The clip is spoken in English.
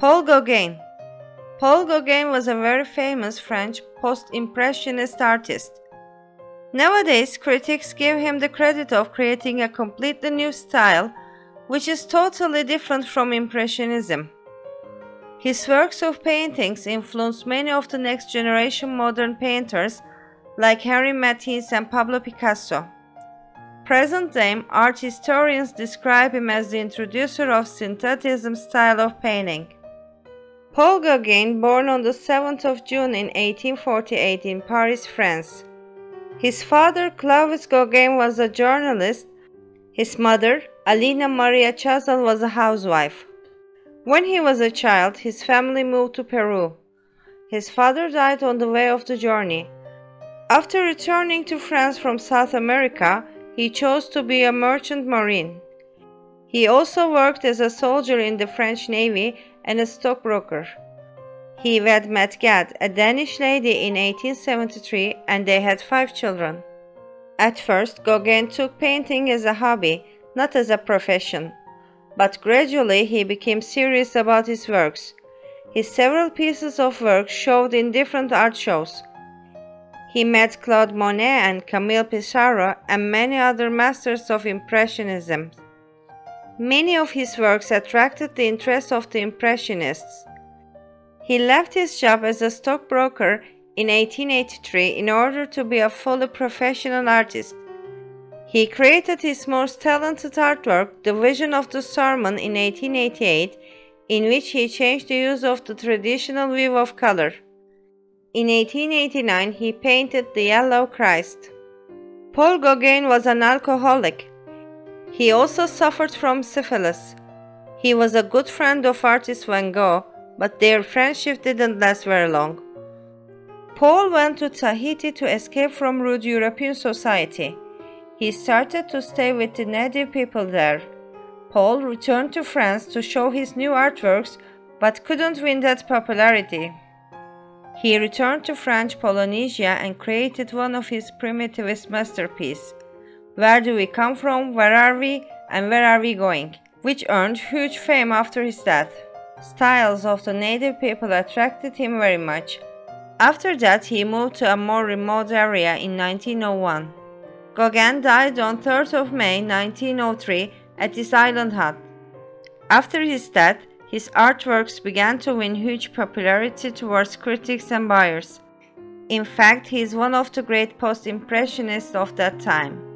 Gauguin Paul Gauguin was a very famous French post-impressionist artist. Nowadays, critics give him the credit of creating a completely new style, which is totally different from Impressionism. His works of paintings influenced many of the next generation modern painters like Henri Matisse and Pablo Picasso. Present-day art historians describe him as the introducer of synthetism style of painting. Paul Gauguin, born on the 7th of June in 1848 in Paris, France. His father, Clovis Gauguin, was a journalist. His mother, Alina Maria Chazal, was a housewife. When he was a child, his family moved to Peru. His father died on the way of the journey. After returning to France from South America, he chose to be a merchant marine. He also worked as a soldier in the French Navy and a stockbroker. He wed Mette Gad, a Danish lady, in 1873 and they had five children. At first, Gauguin took painting as a hobby, not as a profession. But gradually he became serious about his works. His several pieces of work showed in different art shows. He met Claude Monet and Camille Pissarro and many other masters of Impressionism. Many of his works attracted the interest of the Impressionists. He left his job as a stockbroker in 1883 in order to be a fully professional artist. He created his most talented artwork, The Vision of the Sermon, in 1888, in which he changed the use of the traditional view of color. In 1889, he painted The Yellow Christ. Paul Gauguin was an alcoholic. He also suffered from syphilis. He was a good friend of artist Van Gogh, but their friendship didn't last very long. Paul went to Tahiti to escape from rude European society. He started to stay with the native people there. Paul returned to France to show his new artworks but couldn't win that popularity. He returned to French Polynesia and created one of his primitivist masterpieces, Where Do We Come From, Where Are We, and Where Are We Going, which earned huge fame after his death styles of the native people attracted him very much. After that, he moved to a more remote area in 1901. Gauguin died on 3rd of May 1903 at his island hut. After his death, his artworks began to win huge popularity towards critics and buyers. In fact, he is one of the great post-impressionists of that time.